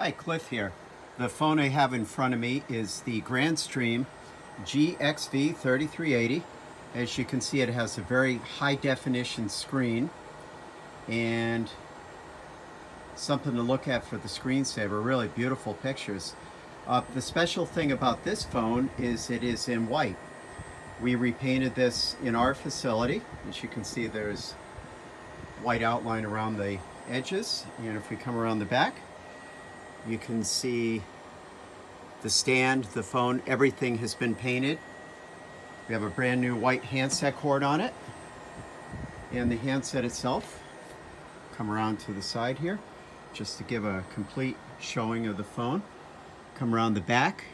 Hi, Cliff here. The phone I have in front of me is the Grandstream GXV3380. As you can see, it has a very high definition screen and something to look at for the screensaver. Really beautiful pictures. Uh, the special thing about this phone is it is in white. We repainted this in our facility. As you can see, there's white outline around the edges. And if we come around the back, you can see the stand, the phone, everything has been painted. We have a brand new white handset cord on it. And the handset itself, come around to the side here, just to give a complete showing of the phone. Come around the back.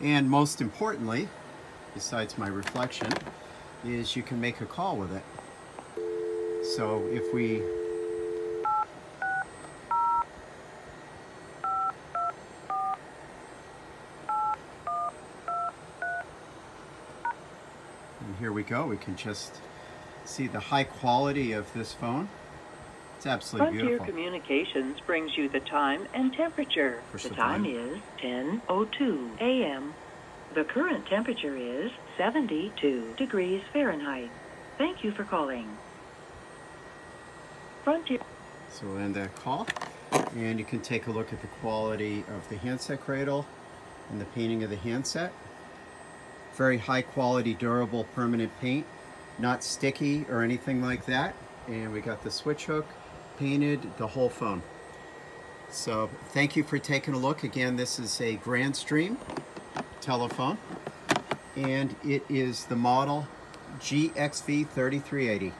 And most importantly, besides my reflection, is you can make a call with it. So if we here we go. We can just see the high quality of this phone. It's absolutely beautiful. Frontier. Communications brings you the time and temperature. The the time volume. is 10:02 a.m. The current temperature is 72 degrees Fahrenheit. Thank you for calling. Frontier So we'll end that call. And you can take a look at the quality of the handset cradle and the painting of the handset. Very high quality, durable, permanent paint. Not sticky or anything like that. And we got the switch hook painted, the whole phone. So thank you for taking a look. Again, this is a Grandstream telephone. And it is the model GXV3380.